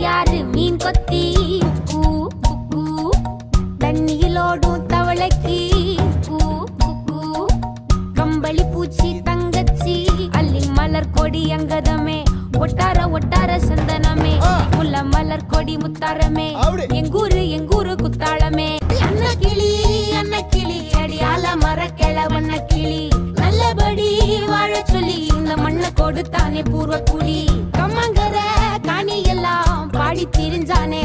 யாரு? மீன் கொத்தி. தண்ணியிலோடும் தவளைக்கு. கம்பளி பூச்சி தங்கச்சி. அள்ளி மலர் கொடி அங்கதமே. ஒட்டார ஒட்டார சந்தனமே. முல்ல மலர் கொடி முத்தாரமே. எங்கூரு எங்கூரு குத்தாளமே. அன்ன கிளி அன்ன கிளி அடியால மர கிளவண்ண கிளி நல்லபடி வாழ சொல்லி இந்த மண்ணை கொடுத்தானே பூர்வ கூலி கம்மங்கரை Bitlerin zane